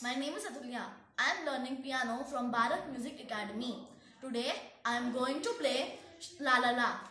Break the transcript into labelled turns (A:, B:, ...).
A: My name is Atulya. I am learning piano from Bharat Music Academy. Today I am going to play La La La.